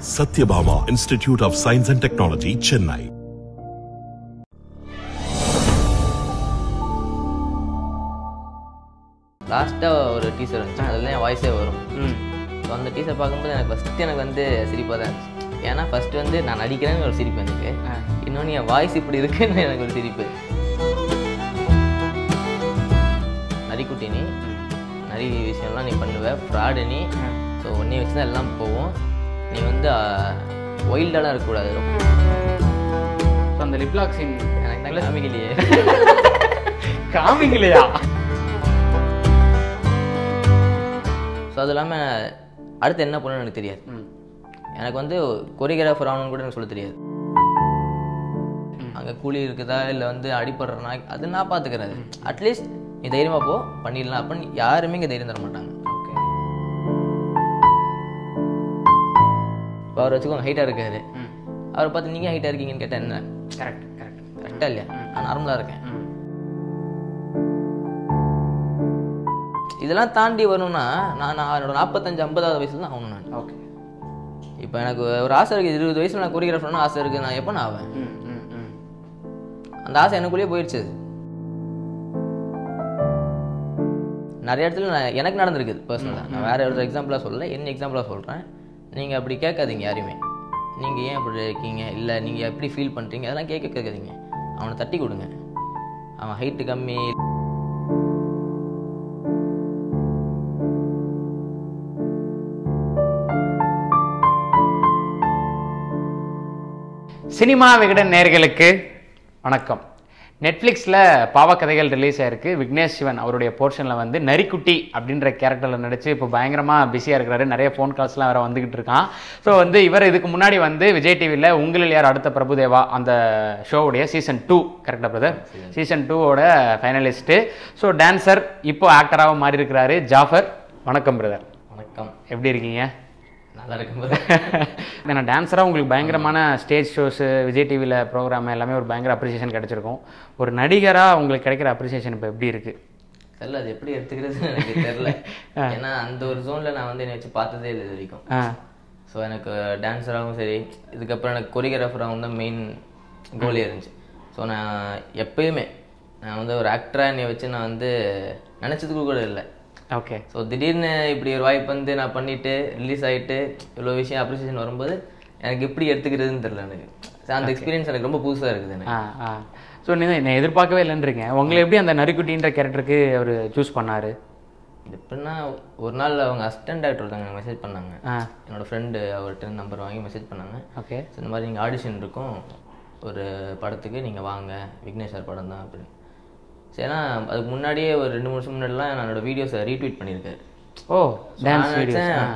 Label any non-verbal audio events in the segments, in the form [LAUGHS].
Satyabama Institute of Science and Technology, Chennai. லாஸ்ட்டாக ஒரு teaser வந்துச்சு. அதில் என் வாய்ஸே வரும். ம். ஸோ அந்த டீசர் பார்க்கும்போது எனக்கு ஃபஸ்ட்டு எனக்கு வந்து சிரிப்பாக தான் ஏன்னா ஃபஸ்ட்டு வந்து நான் நடிக்கிறேன்னு ஒரு சிரிப்பு எனக்கு. இன்னொன்று என் வாய்ஸ் இப்படி இருக்குன்னு எனக்கு ஒரு சிரிப்பு. நரிக்குட்டி நீ நிறைய விஷயம்லாம் நீ பண்ணுவ. ஃப்ராடு நீ. ஸோ உன்னை வச்சு தான் எல்லாம் போகும். நீ வந்து ஒயில்டெல்லாம் இருக்கக்கூடாது. ஸோ அந்த லிப்லாக் சீன் எனக்கு தான் காமிக்கலையே. [LAUGHS] காமிங்கலையா ஸோ அது இல்லாமல் அடுத்து என்ன பண்ணணும்னு எனக்கு தெரியாது. எனக்கு வந்து கொரியோகிராஃபர் ஆகணும்னு கூட எனக்கு சொல்ல தெரியாது. அங்கே கூலி இருக்குதா இல்லை வந்து அடிப்படுறனா அது நான் பார்த்துக்கிறது அட்லீஸ்ட் நீ தைரியமாக போ பண்ணிடலாம். அப்படின்னு யாருமே இங்கே தைரியம் தர மாட்டாங்க. இப்போ அவர் வச்சுக்கோங்க ஹைட்டாக இருக்காரு. அவரை பார்த்து நீங்கள் ஹைட்டாக இருக்கீங்கன்னு கேட்டால் என்ன? கரெக்ட் கரெக்ட் கரெக்டாக இல்லையா? நான் நார்மலாக இருக்கேன். இதெல்லாம் தாண்டி வரணும்னா நான் நான் என்னோட நாற்பத்தஞ்சு ஐம்பதாவது வயசுல தான் ஆகணும் நான். ஓகே இப்போ எனக்கு ஒரு ஆசை இருக்குது இருபது வயசில் நான் கொரியோகிராஃபர்னு ஆசை இருக்குது நான் எப்போ நான் ஆவேன்? அந்த ஆசை எனக்குள்ளேயே போயிடுச்சு. நிறைய இடத்துல நான் எனக்கு நடந்திருக்குது பர்சனலாக நான் வேற ஒரு எக்ஸாம்பிளாக சொல்லல. என்ன எக்ஸாம்பிளாக சொல்கிறேன் நீங்கள் அப்படி கேட்காதீங்க யாரையுமே. நீங்கள் ஏன் அப்படி இருக்கீங்க? இல்லை நீங்கள் எப்படி ஃபீல் பண்ணுறீங்க அதெல்லாம் கேட்க கேட்காதீங்க. அவனை தட்டி கொடுங்க. அவன் ஹைட்டு கம்மி. சினிமா விகடன் நேர்களுக்கு வணக்கம். நெட்ஃப்ளிக்ஸில் பாவக்கதைகள் ரிலீஸ் ஆயிருக்கு. விக்னேஷ் சிவன் அவருடைய போர்ஷனில் வந்து நரிக்குட்டி அப்படின்ற கேரக்டரில் நடித்து இப்போ பயங்கரமாக பிஸியாக இருக்கிறாரு. நிறைய ஃபோன் கால்ஸ்லாம் வேறு வந்துக்கிட்டு இருக்கான். ஸோ வந்து இவர் இதுக்கு முன்னாடி வந்து விஜய் டிவியில் உங்களில் யார் அடுத்த பிரபுதேவா அந்த ஷோவுடைய சீசன் டூ கரெக்டாக பிரதர் சீசன் டூவோட ஃபைனலிஸ்ட்டு ஸோ டான்சர் இப்போ ஆக்டராகவும் மாறி இருக்கிறாரு ஜாஃபர் வணக்கம் பிரதர் வணக்கம். எப்படி இருக்கீங்க? நல்லா இருக்கும்போது ஏன்னா டான்ஸராக உங்களுக்கு பயங்கரமான ஸ்டேஜ் ஷோஸு விஜய் டிவியில் ப்ரோக்ராம் எல்லாமே ஒரு பயங்கர அப்ரிசியேஷன் கிடைச்சிருக்கும். ஒரு நடிகராக உங்களுக்கு கிடைக்கிற அப்ரிசியேஷன் இப்போ எப்படி இருக்குது தெரில அது எப்படி எடுத்துக்கிறதுன்னு எனக்கு தெரில ஏன்னா அந்த ஒரு ஜோனில் நான் வந்து என்னை வச்சு பார்த்ததே இல்லை இது வரைக்கும். ஸோ எனக்கு டான்ஸராகவும் சரி இதுக்கப்புறம் எனக்கு கொரியோகிராஃபராகவும் தான் மெயின் கோலே இருந்துச்சு. ஸோ நான் எப்பயுமே நான் வந்து ஒரு ஆக்டராக என்னை வச்சு நான் வந்து நினச்சதுக்கு கூட இல்லை. ஓகே ஸோ திடீர்னு இப்படி ஒரு வாய்ப்பு வந்து நான் பண்ணிட்டு ரிலீஸ் ஆகிட்டு இவ்வளோ விஷயம் அப்ரிசியேஷன் வரும்போது எனக்கு எப்படி எடுத்துக்கிறதுன்னு தெரில எனக்கு. அந்த எக்ஸ்பீரியன்ஸ் எனக்கு ரொம்ப புதுசாக இருக்குது எனக்கு. ஸோ நீங்கள் என்னை எதிர்பார்க்கவே இல்லைன்றீங்க. உங்களை எப்படி அந்த நரிக்குட்டின்ற கேரக்டருக்கு அவர் சூஸ் பண்ணார்? எப்படின்னா ஒரு நாள் அவங்க அசிஸ்டன்ட் டேரக்டர் ஒருத்தவங்க மெசேஜ் பண்ணாங்க. ஆ. என்னோட ஃப்ரெண்டு அவர்கிட்ட நம்பர் வாங்கி மெசேஜ் பண்ணாங்க. ஓகே ஸோ இந்த மாதிரி நீங்கள் ஆடிஷன் இருக்கும். ஒரு படத்துக்கு நீங்கள் வாங்க. விக்னேஷ் சார் படம் தான் அப்படின்னு. ஏன்னா அதுக்கு முன்னாடியே ஒரு ரெண்டு மூணு வருஷம் முன்னாடிலாம் என்னோட வீடியோஸை ரீட்வீட் பண்ணியிருக்காரு ஓ டான்ஸ் நினைச்சேன்,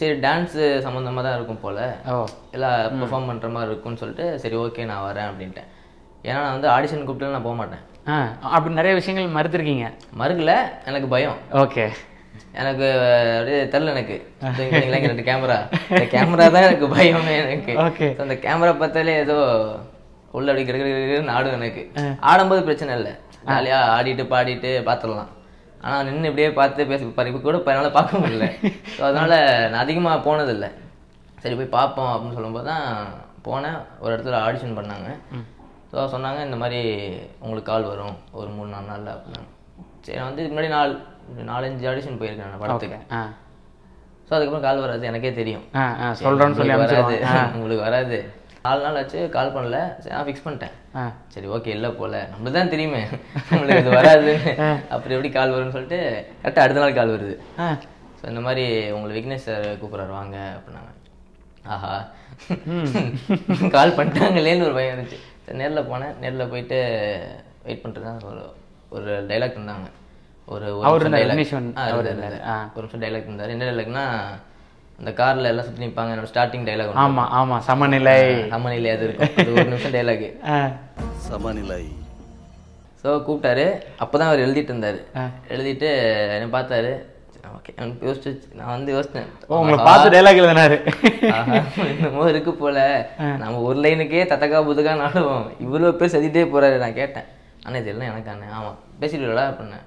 சரி டான்ஸு சம்மந்தமாக தான் இருக்கும் போல். எல்லாம் பெர்ஃபார்ம் பண்ணுற மாதிரி இருக்கும்னு சொல்லிட்டு சரி ஓகே நான் வரேன் அப்படின்ட்டேன். ஏன்னா நான் வந்து ஆடிஷன் கூப்பிட்டு நான் போக மாட்டேன் அப்படி நிறைய விஷயங்கள் மறுத்துருக்கீங்க. மறுக்கல எனக்கு பயம். ஓகே. எனக்கு அப்படியே தெரில எனக்கு. ரெண்டு கேமரா இந்த கேமரா தான் எனக்கு பயமே எனக்கு. So, அந்த கேமரா பார்த்தாலே ஏதோ உள்ள அப்படி கிடக்கு ஆடும் எனக்கு. ஆடும்போது பிரச்சனை இல்லை. ஜாலியா ஆடிட்டு பாடிட்டு பார்த்துடலாம் ஆனா நின்று இப்படியே பார்த்து பேச இப்ப கூட என்னால் பார்க்க முடியல. ஸோ அதனால நான் அதிகமா போனதில்லை. சரி போய் பார்ப்போம் அப்படின்னு சொல்லும்போது தான் போனேன். ஒரு இடத்துல ஆடிஷன் பண்ணாங்க. ஸோ சொன்னாங்க இந்த மாதிரி உங்களுக்கு கால் வரும். ஒரு மூணு நாலு நாளில் அப்படின்னாங்க சரி நான் வந்து முன்னாடி நாலு நாலஞ்சு ஆடிஷன் போயிருக்கேன் நான் படத்துக்கு. ஸோ அதுக்கப்புறம் கால் வராது. எனக்கே தெரியும். சொல்கிறோன்னு சொல்லி வராது. உங்களுக்கு வராது. நாலு நாள் ஆச்சு கால் பண்ணல. சரி நான் ஃபிக்ஸ் பண்ணிட்டேன். சரி ஓகே இல்லை போல. நம்மளுக்கு தான் தெரியுமே. நம்மளுக்கு இது வராதுன்னு அப்புறம் எப்படி கால் வரும்னு சொல்லிட்டு கரெக்டாக அடுத்த நாள் கால் வருது. ஸோ இந்த மாதிரி உங்களை விக்னேஷ் சார் கூப்பிட்றாரு வாங்க அப்படின்னாங்க. ஆஹா. கால் [LAUGHS] பண்ணிட்டாங்களேன்னு ஒரு பயம் இருந்துச்சு. சரி நேரில் போனேன். நேரில் போயிட்டு வெயிட் பண்ணிட்டு தான் ஒரு ஒரு டைலாக் இருந்தாங்க. ஒரு ஒரு. ஒரு நிமிஷம் டைலாக் இருந்தார். என்ன டைலாக்னா அந்த கார்ல எல்லாம் சுற்றி நிற்பாங்க என்னோட ஸ்டார்டிங் டைலாக் ஆமா ஆமா சமநிலை. சமநிலை அது இருக்கும். அது ஒரு நிமிஷம் டைலாக் ஆ. சமநிலை. ஸோ கூப்பிட்டாரு. அப்பதான் அவர் எழுதிட்டு இருந்தாரு. எழுதிட்டு என்ன பார்த்தாரு. ஓகே யோசிச்சு நான் வந்து யோசிச்சேன். ஓ உங்களை பார்த்து டைலாக் எழுதினாரு. என்னமோ இருக்கு போல. நம்ம ஒரு லைனுக்கே தத்தக்கா புதுக்கா நாடுவோம் இவ்வளோ பேர் செஞ்சுட்டே போறாரு நான் கேட்டேன். அண்ணா இது எல்லாம் எனக்கு அண்ணன் ஆமாம் பேசிடுவா அப்படின்னேன்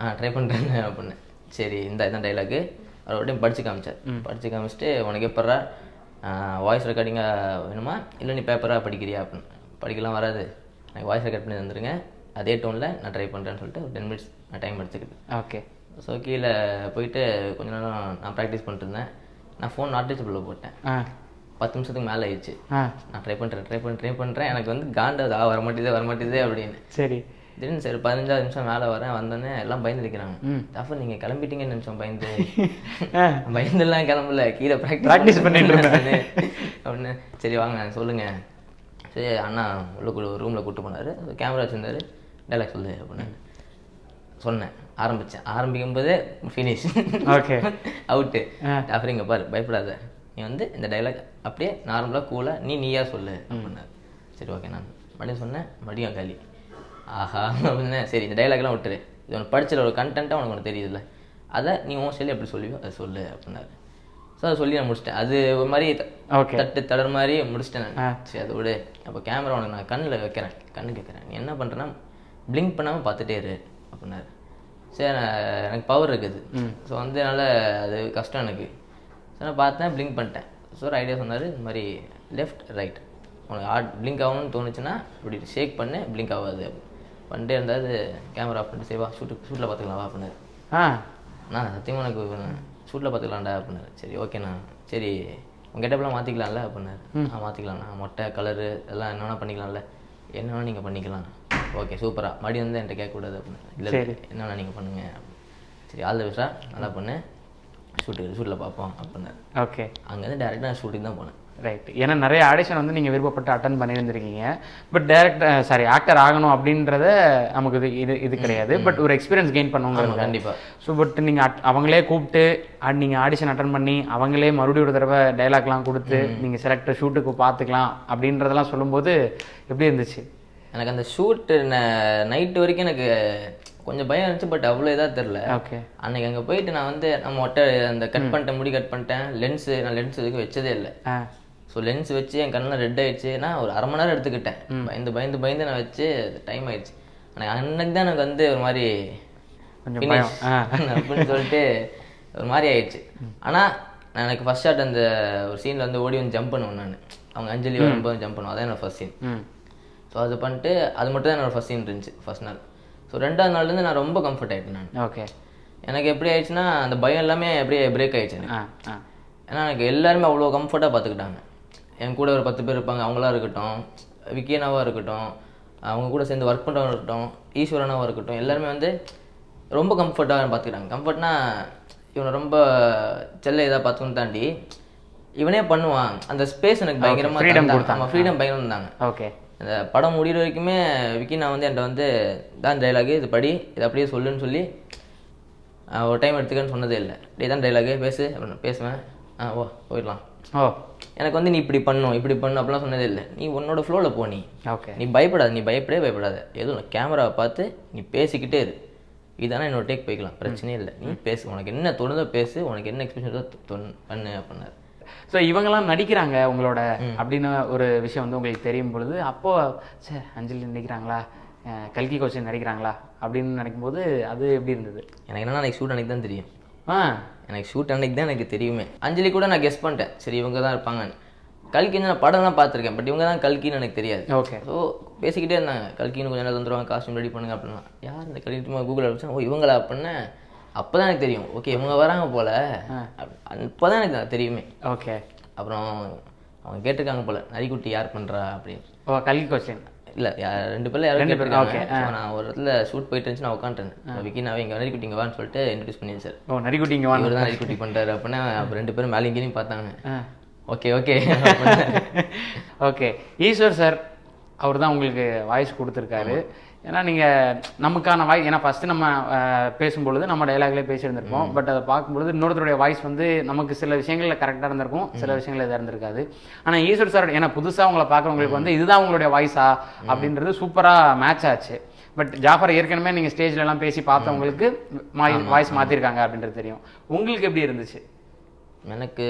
ஆ ட்ரை பண்ணுறேன் அப்படின்னேன் சரி இந்த இதான் டைலாக்கு அவர் டைம் படிச்சு காமிச்சார். படிச்சு காமிச்சிட்டு உனக்கு எப்பட்றா வாய்ஸ் ரெக்கார்டிங்காக வேணுமா? இல்லை நீ பேப்பராக படிக்கிறியா? அப்படின்னு. படிக்கலாம் வராது. எனக்கு வாய்ஸ் ரெக்கார்ட் பண்ணி தந்துருங்க. அதே டோனில் நான் ட்ரை பண்ணுறேன்னு சொல்லிட்டு ஒரு டென் மினிட்ஸ் நான் டைம் எடுத்துக்கிட்டு ஓகே ஸோ கீழே போயிட்டு கொஞ்ச நேரம் நான் ப்ராக்டிஸ் பண்ணிட்டு இருந்தேன். நான் ஃபோன் நாட் ரீச்சபிளில் போட்டேன். பத்து நிமிஷத்துக்கு மேலே ஆயிடுச்சு. நான் ட்ரை பண்ணுறேன் ட்ரை பண்ண ட்ரை பண்ணுறேன் எனக்கு வந்து காண்டாது ஆ வர மாட்டேதே வர மாட்டேதே அப்படின்னு. சரி. திடீர்னு சரி பதினஞ்சாவது நிமிஷம் மேலே வரேன் வந்தோடனே எல்லாம் பயந்து நிற்கிறாங்க. ஜாஃபர் நீங்கள் கிளம்பிட்டீங்கன்னு நினச்சோம் பயந்து. பயந்துலாம் கிளம்பல கீழே ப்ராக்டிஸ் Practice பண்ணிட்டு இருந்தேன். அப்படின்னு. சரி வாங்க சொல்லுங்க. சரி அண்ணா உள்ள கூட ரூமில் கூட்டு போனார். கேமரா வச்சிருந்தாரு. டைலாக் சொல்லு அப்படின்னு சொன்னேன். ஆரம்பித்தேன் ஆரம்பிக்கும் போதே ஃபினிஷ் ஓகே அவுட்டு. ஜாஃபர் இங்கே பாரு பயப்படாத. நீ வந்து இந்த டைலாக் அப்படியே நார்மலாக கூலாக நீ நீயா சொல்லு அப்படின்னாரு. சரி ஓகே நான் மறுபடியும் சொன்னேன் மறுபடியும் காலி. ஆஹா அப்படின்னு சரி இந்த டைலாக்லாம் விட்டுரு. இது உனக்கு படிச்சல ஒரு கண்டென்ட்டாக உனக்கு ஒன்று தெரியுதுல்ல. அதை நீ உன் சொல்லி எப்படி சொல்லுவியோ அதை சொல்லு அப்படின்னாரு. ஸோ அதை சொல்லி நான் முடிச்சிட்டேன். அது ஒரு மாதிரி தட்டு தடர் மாதிரி முடிச்சிட்டேன். நான். சரி அதை விடு. அப்போ கேமரா உனக்கு நான் கண்ணில் வைக்கிறேன் கண்ணுக்கு வைக்கிறேன் நீ என்ன பண்ணுறேன்னா பிளிங்க் பண்ணாமல் பார்த்துட்டே இரு அப்படின்னாரு. சரி நான் எனக்கு பவர் இருக்குது. ஸோ வந்து என்னால் அது கஷ்டம் எனக்கு. ஸோ நான் பார்த்தேன் பிளிங்க் பண்ணிட்டேன். ஸோ ஒரு ஐடியா சொன்னார் இந்த மாதிரி லெஃப்ட் ரைட் உனக்கு ஆட் பிளிங்க் ஆகணும்னு தோணுச்சுன்னா இப்படி ஷேக் பண்ணு பிளிங்க் ஆகாது பண்ணிட்டே இருந்தால் கேமரா ஆஃப் பண்ணிட்டு சரி வா ஷூட்டு ஷூட்டில் பார்த்துக்கலாம் வா அப்படின்னாரு ஆ. அண்ணா சத்தியமாக எனக்கு ஷூட்டில் பார்த்துக்கலாம்டா அப்படின்னாரு சரி ஓகேண்ணா சரி உங்கள் கெட்டப்லாம் மாற்றிக்கலாம்ல அப்படின்னாரு ஆ மாற்றிக்கலாம்ண்ணா மொட்டை கலரு எல்லாம் என்ன வேணால் பண்ணிக்கலாம்ல. என்ன வேணால் நீங்கள் பண்ணிக்கலாம். ஓகே சூப்பராக மறுபடியும் வந்து என்கிட்ட கேட்கக்கூடாது அப்படின்னாரு இல்லை. என்ன வேணால் நீங்கள் பண்ணுங்க சரி ஆல் த நல்லா பண்ணு. ஷூட்டு ஷூட்டில் பார்ப்போம் அப்படின்னாரு ஓகே அங்கேருந்து டேரெக்டாக நான் ஷூட்டிங் தான் போனேன். ரைட் ஏன்னா நிறைய ஆடிஷன் வந்து நீங்கள் விருப்பப்பட்டு அட்டன் பண்ணியிருந்திருக்கீங்க. பட் டேரக்ட் சாரி ஆக்டர் ஆகணும் அப்படின்றத நமக்கு இது இது இது கிடையாது. பட் ஒரு எக்ஸ்பீரியன்ஸ் கெயின் பண்ணுங்கிறது கண்டிப்பாக ஸோ பட் நீங்கள் அவங்களே கூப்பிட்டு அண்ட் நீங்கள் ஆடிஷன் அட்டன் பண்ணி அவங்களே மறுபடியும் ஒரு தடவை டைலாக்லாம் கொடுத்து நீங்கள் செலக்டர் ஷூட்டுக்கு பார்த்துக்கலாம் அப்படின்றதெல்லாம் சொல்லும்போது எப்படி இருந்துச்சு? எனக்கு அந்த ஷூட்டு நைட்டு வரைக்கும் எனக்கு கொஞ்சம் பயம் இருந்துச்சு பட் அவ்வளோ இதாக தெரில. ஓகே அன்னைக்கு அங்கே போயிட்டு நான் வந்து நம்ம ஒட்டை அந்த கட் பண்ணிட்டேன் முடி கட் பண்ணிட்டேன். லென்ஸு நான் லென்ஸ் இதுக்கு வச்சதே இல்லை. ஆ. ஸோ லென்ஸ் வச்சு என் கண்ணில் ரெட் ஆயிடுச்சு. நான் ஒரு அரை மணி நேரம் எடுத்துக்கிட்டேன். பயந்து பயந்து பயந்து நான் வச்சு டைம் ஆயிடுச்சு. ஆனால் அன்னைக்கு தான் எனக்கு வந்து ஒரு மாதிரி. [LAUGHS] அப்படின்னு சொல்லிட்டு ஒரு மாதிரி ஆயிடுச்சு. ஆனால் நான் எனக்கு ஃபர்ஸ்ட் ஷாட் அந்த ஒரு சீனில் வந்து ஓடி வந்து ஜம்ப் பண்ணுவேன் நான். அவங்க அஞ்சலி வரும்போது ஜம்ப் பண்ணுவோம் அதான் என்னோட ஃபர்ஸ்ட் சீன் ஸோ அது பண்ணிட்டு அது மட்டும் தான் என்னோட ஃபர்ஸ்ட் சீன் இருந்துச்சு ஃபர்ஸ்ட் நாள். ஸோ ரெண்டாவது நாள்லேருந்து நான் ரொம்ப கம்ஃபர்ட் ஆயிட்டேன் நான். ஓகே. எனக்கு எப்படி ஆயிடுச்சுன்னா அந்த பயம் எல்லாமே அப்படியே பிரேக் ஆயிடுச்சு ஏன்னா எனக்கு எல்லாருமே அவ்வளோ கம்ஃபர்ட்டாக பார்த்துக்கிட்டாங்க. என் கூட ஒரு பத்து பேர் இருப்பாங்க அவங்களா இருக்கட்டும் விக்கியனாவாக இருக்கட்டும் அவங்க கூட சேர்ந்து ஒர்க் பண்ணுறவங்க இருக்கட்டும் ஈஸ்வரனாவாக இருக்கட்டும் எல்லாருமே வந்து ரொம்ப கம்ஃபர்ட்டாக பார்த்துக்கிட்டாங்க கம்ஃபர்ட்னா இவனை ரொம்ப செல்ல இதாக பார்த்துக்கணும் தாண்டி இவனே பண்ணுவான். அந்த ஸ்பேஸ் எனக்கு பயங்கரமாக ஃப்ரீடம் கொடுத்தாங்க. ஃப்ரீடம் பயங்கரம் இருந்தாங்க ஓகே அந்த படம் முடிகிற வரைக்குமே விக்கி நான் வந்து என்கிட்ட வந்து தான் டைலாகு இது படி இது அப்படியே சொல்லுன்னு சொல்லி ஒரு டைம் எடுத்துக்கன்னு சொன்னதே இல்லை. இப்படி தான் டைலாகு பேசு அப்படின்னு பேசுவேன். ஆ ஓ போயிடலாம். ஓ எனக்கு வந்து நீ இப்படி பண்ணும் இப்படி பண்ணு அப்படிலாம் சொன்னதே இல்லை. நீ உன்னோட ஃப்ளோவில் போ நீ. ஓகே நீ பயப்படாத நீ பயப்படவே பயப்படாத. எதுவும் கேமராவை பார்த்து நீ பேசிக்கிட்டே இரு. இதானே என்னோட டேக் போய்க்கலாம். பிரச்சனையே இல்லை. நீ பேசு. உனக்கு என்ன தோணுதோ பேசு. உனக்கு என்ன எக்ஸ்பீரியன்ஸோ பண்ணு அப்படின்னாரு. ஸோ இவங்கெல்லாம் நடிக்கிறாங்க உங்களோட அப்படின்னு ஒரு விஷயம் வந்து உங்களுக்கு தெரியும் பொழுது அப்போ சே அஞ்சலி நடிக்கிறாங்களா? கல்கி கோச்சன் நடிக்கிறாங்களா? அப்படின்னு நினைக்கும்போது அது எப்படி இருந்தது? எனக்கு என்னன்னா ஷூட் அன்னைக்கு தான் தெரியும். ஆ எனக்கு ஷூட் அன்னைக்கு தான் எனக்கு தெரியுமே. அஞ்சலி கூட நான் கெஸ் பண்ணிட்டேன். சரி இவங்க தான் இருப்பாங்கன்னு. கல்கி நான் படம்லாம் பார்த்துருக்கேன் பட் இவங்க தான் கல்கின்னு எனக்கு தெரியாது. ஓகே ஸோ பேசிக்கிட்டே இருந்தாங்க. கல்கின்னு கொஞ்சம் நேரம் வந்துருவாங்க காஸ்டியூம் ரெடி பண்ணுங்க அப்படின்னா யார் இந்த கல்கி கூகுள் அடிச்சா ஓ இவங்களா? அப்படின்னு அப்போ தான் எனக்கு தெரியும். ஓகே இவங்க வராங்க போல. அப்போ தான் எனக்கு தெரியுமே. ஓகே அப்புறம் அவங்க கேட்டிருக்காங்க போல நரிக்குட்டி யார் பண்ணுறா அப்படின்னு. ஓ கல்கி கோச்சன் இல்லை ரெண்டு பேர்ல யாரும் ரெண்டு பேர், So, நான் ஒரு இடத்துல ஷூட் போயிட்டு இருந்துச்சு நான் உட்காந்துட்டேன் விக்கினாவே இங்கே நரிக்குட்டி வான்னு சொல்லிட்டு இன்ட்ரடியூஸ் பண்ணி சார் ஓ நரிக்குட்டி இங்கே வாங்க தான் நரிக்குட்டி பண்ணுறாரு அப்படின்னா அப்புறம் ரெண்டு பேரும் மேலே இங்கேயும் பார்த்தாங்க okay okay [LAUGHS] okay. Eswar sir அவர் தான் உங்களுக்கு வாய்ஸ் கொடுத்துருக்காரு. ஏன்னா நீங்கள் நமக்கான வாய்ஸ் ஏன்னா ஃபஸ்ட்டு நம்ம பேசும்பொழுது நம்ம டைலாக்லேயே பேசியிருந்திருப்போம். பட் அதை பார்க்கும்பொழுது இன்னொருத்தருடைய வாய்ஸ் வந்து நமக்கு சில விஷயங்களில் கரெக்டாக இருந்திருக்கும் சில விஷயங்கள் இதாக இருந்திருக்காது. ஆனால் ஈஸ்வர் சார் ஏன்னா புதுசாக உங்களை பார்க்குறவங்களுக்கு வந்து இதுதான் உங்களுடைய வாய்ஸா அப்படின்றது சூப்பராக மேட்ச் ஆச்சு. பட் ஜாஃபர் ஏற்கனவே நீங்கள் ஸ்டேஜ்ல எல்லாம் பேசி பார்த்தவங்களுக்கு வாய்ஸ் மாற்றிருக்காங்க அப்படின்றது தெரியும். உங்களுக்கு எப்படி இருந்துச்சு? எனக்கு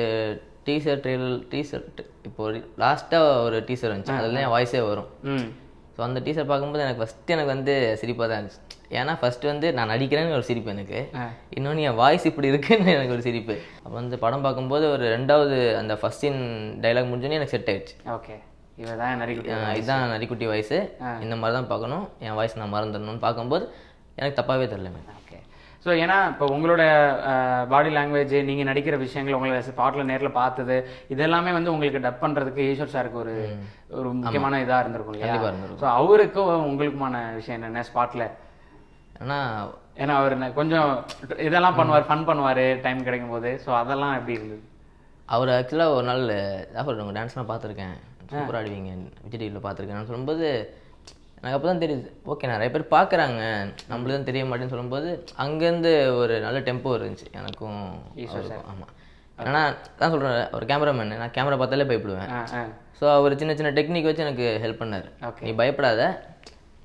டீசர் ட்ரெயில் டீசர் இப்போ லாஸ்ட்டாக ஒரு டீசர் வந்துச்சு. அதில் என் வாய்ஸே வரும். ம். ஸோ அந்த டீசர் பார்க்கும்போது எனக்கு ஃபஸ்ட்டு எனக்கு வந்து சிரிப்பாக தான் இருந்துச்சு. ஏன்னா ஃபஸ்ட்டு வந்து நான் நடிக்கிறேன்னு ஒரு சிரிப்பு எனக்கு. இன்னொன்று என் வாய்ஸ் இப்படி இருக்குன்னு எனக்கு ஒரு சிரிப்பு. அப்போ வந்து படம் பார்க்கும்போது ஒரு ரெண்டாவது அந்த ஃபஸ்ட் சீன் டைலாக் முடிஞ்சோடனே எனக்கு செட் ஆயிடுச்சு. ஓகே. இவ தான் நரிக்குட்டி இதுதான் நரிக்குட்டி வாய்ஸு இந்த மாதிரி தான் பார்க்கணும். என் வாய்ஸ் நான் மறந்துடணும்னு பார்க்கும்போது எனக்கு தப்பாகவே ஓகே ஸோ ஏன்னா இப்போ உங்களோட பாடி லாங்குவேஜ் நீங்கள் நடிக்கிற விஷயங்கள் உங்களை ஸ்பாட்டில் நேரில் பார்த்தது இதெல்லாமே வந்து உங்களுக்கு டப் பண்ணுறதுக்கு ஈஸ்வர் சாருக்கு ஒரு ஒரு முக்கியமான இதாக இருந்திருக்கும் இல்லையா? ஸோ அவருக்கும் உங்களுக்குமான விஷயம் என்னென்ன? ஸ்பாட்டில் ஏன்னா ஏன்னா அவர் கொஞ்சம் இதெல்லாம் பண்ணுவார் ஃபன் பண்ணுவார் டைம் கிடைக்கும் போது ஸோ அதெல்லாம் எப்படி இருந்தது? அவர் ஆக்சுவலாக ஒரு நாள் ஜாஃபர் உங்கள் டான்ஸ்லாம் பார்த்துருக்கேன். சூப்பராக ஆடுவீங்க விஜய் டிவியில் பார்த்துருக்கேன் சொல்லும்போது எனக்கு அப்போ தான் தெரியுது ஓகே நிறைய பேர் பார்க்குறாங்க. நம்மளுக்கு தான் தெரிய மாட்டேன்னு சொல்லும்போது அங்கேருந்து ஒரு நல்ல டெம்போ இருந்துச்சு. எனக்கும் ஆமாம் ஏன்னா தான் சொல்கிறேன் ஒரு கேமராமேன் நான் கேமரா பார்த்தாலே பயப்படுவேன். ஸோ அவர் சின்ன சின்ன டெக்னிக் வச்சு எனக்கு ஹெல்ப் பண்ணார். நீ பயப்படாத.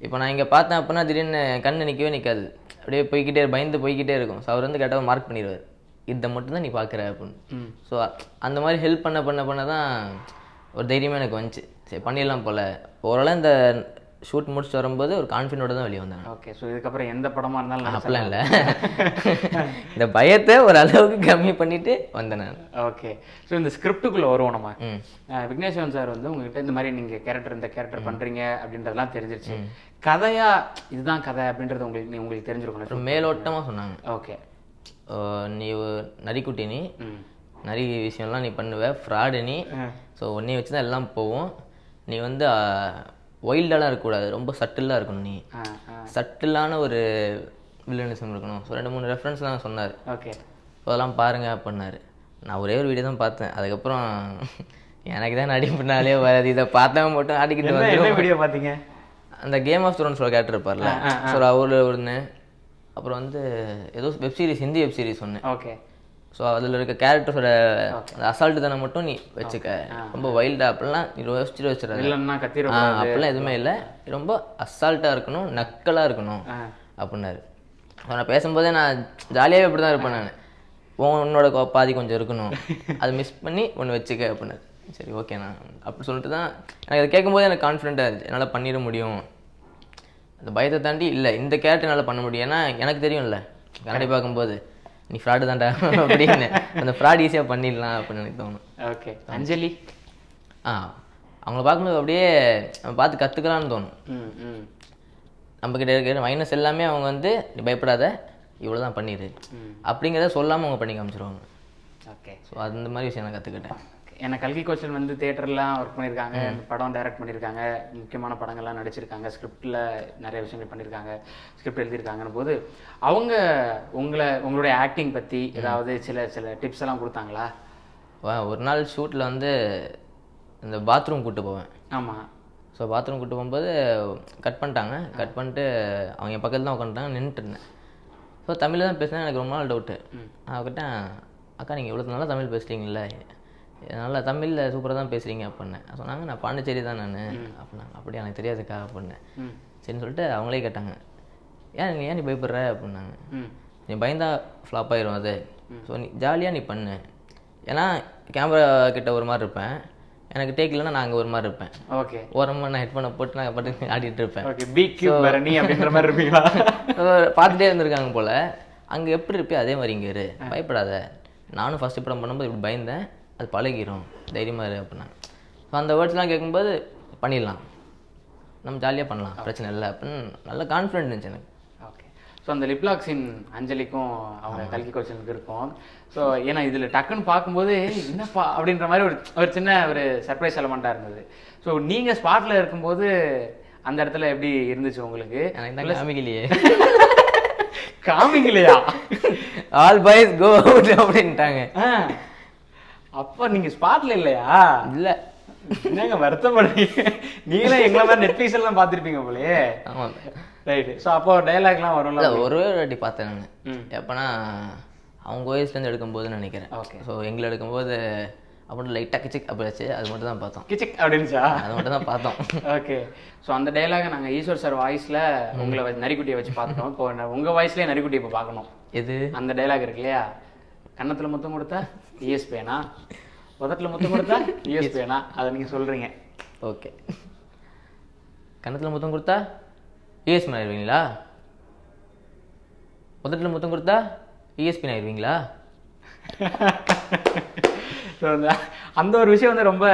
இப்போ நான் இங்கே பார்த்தேன் அப்படின்னா திடீர்னு கண்ணு நிற்கவே நிற்காது அப்படியே போய்க்கிட்டே பயந்து போய்க்கிட்டே இருக்கும். ஸோ அவர் வந்து கேட்டால் மார்க் பண்ணிடுவார். இதை மட்டும் தான் நீ பார்க்குற அப்படின்னு. ஸோ அந்த மாதிரி ஹெல்ப் பண்ண பண்ண பண்ண தான் ஒரு தைரியமாக எனக்கு வந்துச்சு. சரி பண்ணிடலாம் போல். ஓரளவு இந்த ஷூட் முடிச்சுட்டு வரும்போது ஒரு கான்ஃபிடென்ட்டோட தான் வெளியே வந்தேன் ஓகே ஸோ இதுக்கப்புறம் எந்த படமா இருந்தாலும் அப்படிலாம் இல்லை. [LAUGHS] இந்த பயத்தை ஒரு அளவுக்கு கம்மி பண்ணிட்டு வந்தேன் நான். ஓகே ஸோ இந்த ஸ்கிரிப்டுக்குள்ள வருவோம் நம்ம. விக்னேஸ்வரன் சார் வந்து உங்ககிட்ட இந்த மாதிரி நீங்க கேரக்டர் இந்த கேரக்டர் பண்றீங்க அப்படின்றதெல்லாம் தெரிஞ்சிருச்சு. கதையா இதுதான் கதை அப்படின்றது உங்களுக்கு நீ- உங்களுக்கு தெரிஞ்சிருக்கும் அப்புறம் மேலோட்டமாக சொன்னாங்க. ஓகே நீ நரிக்குட்டி நீ. நிறைய விஷயம்லாம் நீ பண்ணுவ. ஃப்ராடு நீ. ஸோ உன்னைய வச்சு தான் எல்லாம் போகும். நீ வந்து ஒயில்டெல்லாம் இருக்கக்கூடாது. ரொம்ப சட்டிலாக இருக்கணும் நீ. சட்டிலான ஒரு வில்லனிசம் இருக்கணும். ஸோ ரெண்டு மூணு ரெஃபரன்ஸ்லாம் சொன்னார். ஓகே. ஸோ அதெல்லாம் பாருங்க அப்படின்னாரு. நான் ஒரே ஒரு வீடியோ தான் பார்த்தேன். அதுக்கப்புறம் எனக்கு தான் நடிப்புனாலே வராது. இதை பார்த்தவன் மட்டும் ஆடிக்கிட்டு வந்து வீடியோ பாத்தீங்க அந்த கேம் ஆஃப் த்ரோன்ஸ் ஒரு கேரக்டர் இருப்பார்ல ஸோ அவர் ஒன்று அப்புறம் வந்து ஏதோ web series Hindi web series ஒன்று ஓகே. ஸோ அதில் இருக்க கேரக்டர்ஸோட அசால்ட்டு தானே மட்டும் நீ வச்சுக்க. ரொம்ப வைல்டா அப்படிலாம் நீ யோசிச்சுட்டு வச்சிடாத. இல்லைன்னா கத்திர ஆ அப்படிலாம் எதுவுமே இல்லை. ரொம்ப அசால்ட்டாக இருக்கணும் நக்கலாக இருக்கணும். அப்படின்னாரு. நான் பேசும்போதே நான் ஜாலியாகவே இப்படி தான் இருப்பேன் நான். உன்னோட பாதி கொஞ்சம் இருக்கணும். [LAUGHS] அதை மிஸ் பண்ணி ஒன்று வச்சுக்க அப்படின்னாரு. சரி ஓகே நான் அப்படி சொல்லிட்டு தான் எனக்கு அதை கேட்கும்போது எனக்கு கான்ஃபிடென்ட்டாக இருந்துச்சு. என்னால் பண்ணிட முடியும். அந்த பயத்தை தாண்டி இல்லை இந்த கேரக்டர் என்னால் பண்ண முடியும். ஏன்னா எனக்கு தெரியும்ல கண்ணாடி பார்க்கும்போது. நீ ஃப்ராடு தான்டா அப்படின்னு. அந்த ஃப்ராட் ஈஸியாக பண்ணிடலாம் அப்படின்னு எனக்கு தோணும். ஓகே அஞ்சலி? ஆ அவங்கள பார்க்கும்போது அப்படியே நம்ம பார்த்து கற்றுக்கலான்னு தோணும். ம் ம். நம்மக்கிட்ட இருக்கிற மைனஸ் எல்லாமே அவங்க வந்து நீ பயப்படாத இவ்வளோ தான் பண்ணிடு அப்படிங்கிறத சொல்லாமல் அவங்க பண்ணி காமிச்சிருவாங்க. ஓகே ஸோ அந்த மாதிரி விஷயம் நான் கற்றுக்கிட்டேன் என்ன கல்கி கோச்சல் வந்து தேட்டர்லாம் ஒர்க் பண்ணியிருக்காங்க படம் டைரக்ட் பண்ணியிருக்காங்க முக்கியமான படங்கள்லாம் நடிச்சிருக்காங்க. ஸ்கிரிப்டில் நிறைய விஷயங்கள் பண்ணியிருக்காங்க ஸ்கிரிப்ட் எழுதியிருக்காங்கன்னு போது அவங்க உங்களை உங்களுடைய ஆக்டிங் பற்றி ஏதாவது சில சில டிப்ஸ் எல்லாம் கொடுத்தாங்களா? ஒரு நாள் ஷூட்டில் வந்து இந்த பாத்ரூம் கூட்டு போவேன். ஆமாம் ஸோ பாத்ரூம் கூட்டு போகும்போது கட் பண்ணிட்டாங்க. கட் பண்ணிட்டு அவங்க என் பக்கத்தில் தான் உட்காந்துட்டாங்க. நின்றுட்டு இருந்தேன். ஸோ தமிழில் தான் பேசினேன். எனக்கு ரொம்ப நாள் டவுட்டு நான் அவர்கிட்ட அக்கா நீங்கள் இவ்வளோ நல்லா தமிழ் பேசுகிறீங்களே நல்லா தமிழில் சூப்பராக தான் பேசுகிறீங்க அப்படின்னேன் சொன்னாங்க. நான் பாண்டிச்சேரி தான் நான் அப்படின்னாங்க. அப்படியே எனக்கு தெரியாதுக்கா அப்படின்னேன் சரின்னு சொல்லிட்டு அவங்களே கேட்டாங்க. ஏன் நீ ஏன் நீ பயப்படுற? அப்படின்னாங்க. நீ பயந்தா ஃப்ளாப் ஆயிரும் அது. ஸோ நீ ஜாலியாக நீ பண்ணு. ஏன்னா கேமரா கிட்ட ஒரு மாதிரி இருப்பேன். எனக்கு டேக் இல்லைன்னா நான் அங்கே ஒரு மாதிரி இருப்பேன். ஓகே. ஓரமாக நான் ஹெட்ஃபோனை போட்டு நான் பாட்டு [LAUGHS] ஆடிட்டு இருப்பேன். ஓகே. பி கியூ பரணி அப்படின்ற மாதிரி இருப்பீங்களா? [LAUGHS] பார்த்துட்டே இருந்திருக்காங்க போல. அங்கே எப்படி இருப்பியோ அதே மாதிரி இங்கே இரு. பயப்படாத. நானும் ஃபஸ்ட்டு படம் பண்ணும்போது இப்படி பயந்தேன். அது பழகிரும். தைரியமாக இரு அப்படின்னா. ஸோ அந்த வேர்ட்ஸ்லாம் கேட்கும்போது பண்ணிடலாம். நம்ம ஜாலியாக பண்ணலாம். பிரச்சனை இல்லை அப்படின்னு நல்ல கான்ஃபிடென்ட் இருந்துச்சு எனக்கு. ஓகே ஸோ அந்த லிப்லாக் சீன் அஞ்சலிக்கும் அவங்க கல்கி கோச்சனுக்கு இருக்கும். ஸோ ஏன்னா இதில் டக்குன்னு பார்க்கும்போது "ஏய், என்னப்பா? அப்படின்ற மாதிரி ஒரு ஒரு சின்ன ஒரு சர்ப்ரைஸ் எலமெண்ட்டாக இருந்தது. ஸோ நீங்கள் ஸ்பாட்டில் இருக்கும்போது அந்த இடத்துல எப்படி இருந்துச்சு உங்களுக்கு? எனக்கு தான் காமிக்கலையே. காமிங்கலையா ஆல் பாய்ஸ் கோ அவுட் அப்படின்ட்டாங்க. அப்போ நீங்கள் ஸ்பாட்டில் இல்லையா? இல்லை. என்னங்க வருத்தப்படுறீங்க? நீங்களே எங்களை மாதிரி நெட்ஃப்ளிக்ஸ் எல்லாம் பார்த்துருப்பீங்க போலயே. ஆமாம் ரைட்டு ஸோ அப்போ டைலாக்லாம் வரும்ல ஒரே வாட்டி பார்த்தேன் நான். எப்போனா அவங்க வயசுலேருந்து எடுக்கும்போதுன்னு நினைக்கிறேன். Okay. ஸோ எங்களை எடுக்கும்போது அப்படி லைட்டாக கிச்சிக் அப்படி வச்சு அது மட்டும் தான் பார்த்தோம். கிச்சிக் அப்படின்ச்சா அது மட்டும் தான் பார்த்தோம். ஓகே ஸோ அந்த டைலாக நாங்கள் ஈஸ்வர் சார் வாய்ஸில் உங்களை நரிக்குட்டியை வச்சு பார்த்துட்டோம். இப்போ ந- உங்க வாய்ஸ்லேயே நரிக்குட்டியை இப்போ பார்க்கணும். எது? அந்த டைலாக் இருக்கு இல்லையா? கன்னத்துல முத்தம் கொடுத்தா இஎஸ்பியனா உதட்டில் முத்தம் கொடுத்தா இஎஸ்பியனா அதை நீங்க சொல்றீங்க. ஓகே. கன்னத்தில் முத்தம் கொடுத்தா இஎஸ்பி ஆயிடுவீங்களா உதட்டில் முத்தம் கொடுத்தா இஎஸ்பி ஆயிடுவீங்களா ஸோ அந்த ஒரு விஷயம் வந்து ரொம்ப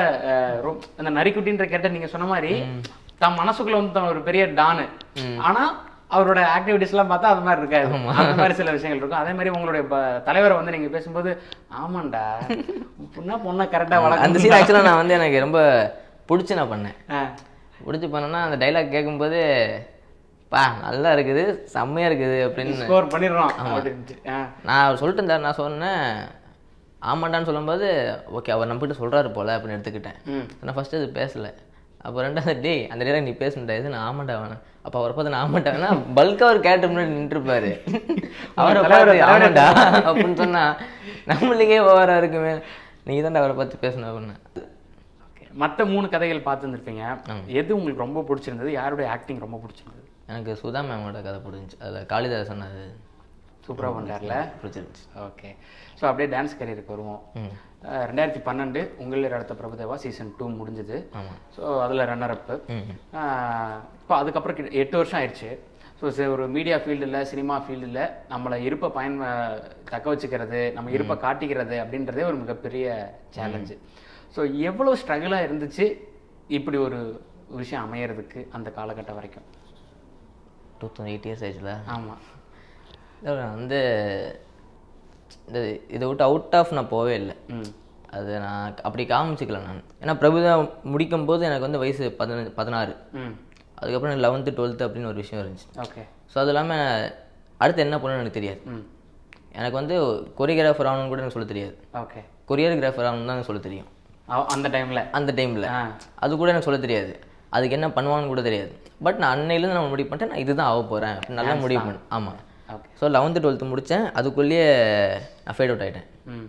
அந்த நரிக்குட்டின்ற கேட்ட நீங்க சொன்ன மாதிரி தன் மனசுக்குள்ள வந்து ஒரு பெரிய டானு. ஆனா அவரோட ஆக்டிவிட்டிஸ் எல்லாம் பார்த்தா அது மாதிரி இருக்காது. அந்த மாதிரி சில விஷயங்கள் இருக்கும். அதே மாதிரி உங்களுடைய தலைவரை வந்து நீங்க பேசும்போது ஆமாண்டா பொண்ணா பொண்ணா கரெக்டா அந்த வளர்க்க சீன் ஆக்சுவலாக நான் வந்து எனக்கு ரொம்ப பிடிச்சி நான் பண்ணேன். பிடிச்சி பண்ணேன்னா அந்த டைலாக் கேட்கும்போது பா நல்லா இருக்குது செம்மையா இருக்குது அப்படின்னு. ஸ்கோர் பண்ணிடுறோம். நான் சொல்லிட்டு இருந்தார். நான் சொன்னேன் ஆமாண்டான்னு சொல்லும்போது ஓகே அவர் நம்மகிட்ட சொல்றாரு போல அப்படின்னு எடுத்துக்கிட்டேன். நான் ஃபர்ஸ்ட் அது பேசல. அப்போ ரெண்டாவது டேய் அந்த டேரா நீ இது நான் ஆமாண்டா வேணாம் அப்போ அவரை பார்த்து நான் ஆமாண்டா வேணா பல்கா அவர் கேட்டு முன்னாடி நின்றுப்பாரு அவரை பார்த்து ஆமாண்டா அப்படின்னு சொன்னா நம்மளுக்கே ஓவரா இருக்குமே. நீ தான் அவரை பார்த்து பேசணும் அப்படின்னு. மத்த மூணு கதைகள் பார்த்துருந்துருப்பீங்க. எது உங்களுக்கு ரொம்ப பிடிச்சிருந்தது? யாருடைய ஆக்டிங் ரொம்ப பிடிச்சிருந்தது? எனக்கு சுதா மேமோட கதை பிடிச்சிச்சு அதில் காளிதாசன் அது சூப்பரா பண்ணார்ல? பிடிச்சிருந்துச்சு. ஓகே ஸோ அப்படியே டான்ஸ் கரியருக்கு வருவோம். ரெண்டாயிரத்தி பன்னெண்டு உங்களில் அடுத்த பிரபுதேவா சீசன் டூ முடிஞ்சது. ஸோ அதில் ரன்னர் அப்பு இப்போ அதுக்கப்புறம் எட்டு வருஷம் ஆயிடுச்சு. ஸோ ஒரு மீடியா ஃபீல்டில் சினிமா ஃபீல்டில் நம்மளை இருப்பை பயன் தக்க வச்சுக்கிறது நம்ம இருப்பை காட்டிக்கிறது அப்படின்றதே ஒரு மிகப்பெரிய சேலஞ்சு ஸோ எவ்வளோ ஸ்ட்ரகிளாக இருந்துச்சு இப்படி ஒரு விஷயம் அமையறதுக்கு அந்த காலகட்டம் வரைக்கும்? டூ தௌசண்ட் எயிட் இயர்ஸ் ஆயிடுச்சுல. ஆமாம் வந்து இந்த இதை விட்டு அவுட் ஆஃப் நான் போவே இல்லை. அது நான் அப்படி காமிச்சிக்கல நான். ஏன்னா பிரபுதா முடிக்கும் போது எனக்கு வந்து வயசு பதினஞ்சு பதினாறு. அதுக்கப்புறம் லெவன்த்து டுவெல்த்து அப்படின்னு ஒரு விஷயம் இருந்துச்சு. ஓகே. ஸோ அது இல்லாமல் அடுத்து என்ன பண்ணணும்னு எனக்கு தெரியாது. எனக்கு வந்து கொரியோகிராஃபர் ஆகணும்னு கூட எனக்கு சொல்ல தெரியாது. ஓகே. கொரியோகிராஃபர் ஆகணும்னு தான் எனக்கு சொல்ல தெரியும். அந்த டைமில் அந்த டைமில் அது கூட எனக்கு சொல்ல தெரியாது. அதுக்கு என்ன பண்ணுவான்னு கூட தெரியாது. பட் நான் அன்னையிலேருந்து நான் முடிவு பண்ணிட்டேன். நான் இதுதான் ஆக போகிறேன் நல்லா முடிவு பண்ணேன் ஆமாம் ஓகே ஸோ லெவன்த்து டுவெல்த்து முடித்தேன் அதுக்குள்ளேயே நான் ஃபேட் அவுட் ஆகிட்டேன் ம்.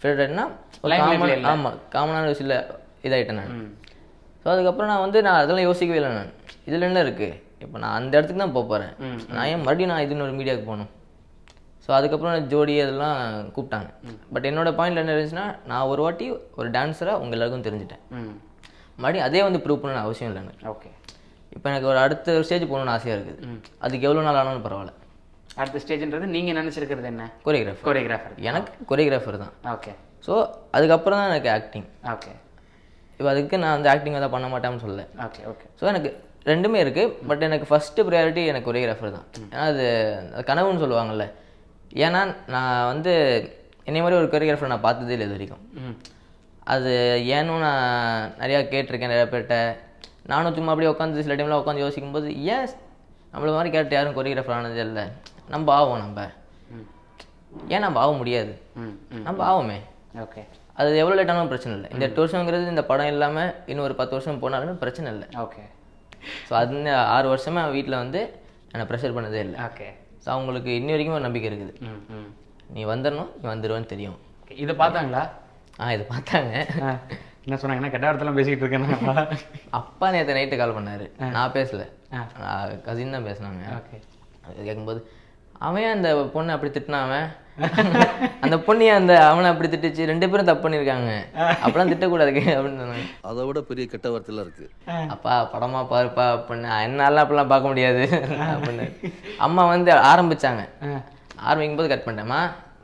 ஃபேட் அவுட் ஆகிட்டேன்னா ஆமாம் காமனான விஷயத்தில் இதாகிட்டேன் நான். ஸோ அதுக்கப்புறம் நான் வந்து நான் அதெல்லாம் யோசிக்கவே இல்லை நான். இதில் என்ன இருக்குது இப்போ நான் அந்த இடத்துக்கு தான் போக போகிறேன் நான் ஏன் மறுபடியும் நான் இதுன்னு ஒரு மீடியாவுக்கு போகணும்? ஸோ அதுக்கப்புறம் ஜோடி அதெல்லாம் கூப்பிட்டாங்க. பட் என்னோட பாயிண்ட்ல என்ன இருந்துச்சுன்னா நான் ஒரு வாட்டி ஒரு டான்ஸராக உங்கள் எல்லாருக்கும் தெரிஞ்சுட்டேன். ம். மறுபடியும் அதே வந்து ப்ரூவ் பண்ணணும் அவசியம் இல்லை எனக்கு. ஓகே இப்போ எனக்கு ஒரு அடுத்த ஸ்டேஜ் போகணும்னு ஆசையாக இருக்குது. அதுக்கு எவ்வளோ நாள் ஆனாலும் பரவாயில்ல. அடுத்த ஸ்டேஜ்ன்றது நீங்க நினைச்சிருக்கிறது என்ன? கொரியோகிராஃபர் கோரியோகிராஃபர் எனக்கு கொரியோகிராஃபர் தான். ஓகே ஸோ அதுக்கப்புறம் தான் எனக்கு ஆக்டிங் ஓகே இப்போ அதுக்கு நான் வந்து ஆக்டிங் தான் பண்ண மாட்டேன்னு சொல்லல. ஓகே ஓகே ஸோ எனக்கு ரெண்டுமே இருக்குது பட் எனக்கு ஃபஸ்ட்டு ப்ரையாரிட்டி எனக்கு கொரியோகிராஃபர் தான். ஏன்னா அது கனவுன்னு சொல்லுவாங்கல்ல. ஏன்னா நான் வந்து என்னை மாதிரி ஒரு கொரியோகிராஃபர் நான் பார்த்ததே இல்லை இது வரைக்கும். ம். அது ஏன்னு நான் நிறையா கேட்டிருக்கேன் நிறையா பேர்கிட்ட. நானும் சும்மா அப்படியே உட்காந்து சில டைமில் உட்காந்து யோசிக்கும் போது ஏன் நம்மள மாதிரி கேட்டு யாரும் கொரியோகிராஃபர் ஆனதே இல்லை? நம்ம ஆவோம் நம்ம. ஏன் நம்ம ஆக முடியாது? நம்ம ஆவோமே. ஓகே. அது எவ்வளோ லேட் ஆனாலும் பிரச்சனை இல்லை. இந்த எட்டு வருஷங்கிறது இந்த படம் இல்லாமல் இன்னும் ஒரு பத்து வருஷம் போனாலுமே பிரச்சனை இல்லை. ஓகே. ஸோ அது ஆறு வருஷமா வீட்டில் வந்து என்னை ப்ரெஷர் பண்ணதே இல்லை. ஓகே. ஸோ அவங்களுக்கு இன்னி வரைக்கும் ஒரு நம்பிக்கை இருக்குது. நீ வந்துடணும் நீ வந்துடுவேன்னு தெரியும். இதை பார்த்தாங்களா? ஆ இது பார்த்தாங்க. என்ன சொன்னாங்கன்னா கெட்ட வார்த்தைலாம் பேசிக்கிட்டு இருக்கேன் அப்பா. நேற்று நைட்டு கால் பண்ணாரு. நான் பேசல. கசின் தான் பேசினாங்க. ஓகே. கேட்கும்போது அவன் ஏன் அந்த பொண்ணை அப்படி திட்டினான் அவன்? அந்த பொண்ணு ஏன் அந்த அவனை அப்படி திட்டுச்சு? ரெண்டு பேரும் தப்பு பண்ணியிருக்காங்க. அப்பெல்லாம் திட்டக்கூடாது அப்படின்னு சொன்னாங்க. அதை விட பெரிய கெட்ட வார்த்தைலாம் இருக்கு. அப்பா படமா பாருப்பா அப்படின்னு. என்னால அப்படிலாம் பார்க்க முடியாது அப்படின்னு. அம்மா வந்து ஆரம்பிச்சாங்க. ஆரம்பிக்கும் போது கட் பண்ணிட்டேம்மா.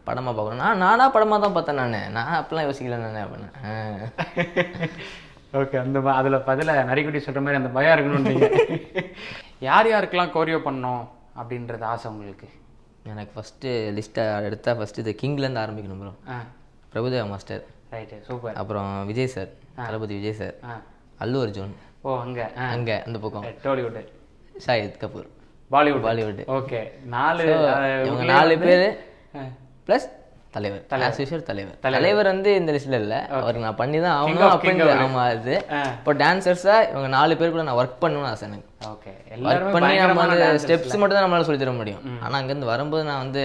படமா பார்க்கணும். நான் நானா படமா தான் பார்த்தேன் நான். நான் அப்படிலாம் யோசிக்கல நான் அப்படின்னு. ஓகே அந்த அதுல பதில நரிக்குட்டி சொல்ற மாதிரி அந்த பயம் இருக்கணும் நீங்க. [LAUGHS] யார் யாருக்கெல்லாம் கோரியோ பண்ணோம் அப்படின்றது ஆசை உங்களுக்கு? எனக்கு ஃபஸ்ட்டு லிஸ்ட்டை எடுத்தா ஃபஸ்ட்டு இது கிங்லேருந்து ஆரம்பிக்கணும் ப்ரோ ஆ. பிரபுதேவா மாஸ்டர் ரைட்டு சூப்பர் அப்புறம் விஜய் சார் தளபதி விஜய் சார் அல்லு அர்ஜுன். ஓ அங்க. அங்கே அந்த பக்கம். டோலிவுட் ஷாஹித் கபூர். பாலிவுட் பாலிவுட் ஓகே நாலு இவங்க நாலு பேர். ப்ளஸ் தலைவர். ஆஸ் யூஷுவல் தலைவர். தலைவர். வந்து இந்த லிஸ்ட்ல இல்ல. அவருக்கு நான் பண்ணி தான் ஆகணும் அப்படின்னு ஆமா அது. இப்போ டான்சர்ஸா இவங்க நாலு பேர் கூட நான் ஒர்க் பண்ணணும்னு ஆசை எனக்கு. ஓகே ஒர்க் பண்ணி நம்ம வந்து. ஸ்டெப்ஸ் மட்டும் தான் நம்மளால சொல்லி தர முடியும். ஆனா அங்கேருந்து வரும்போது நான் வந்து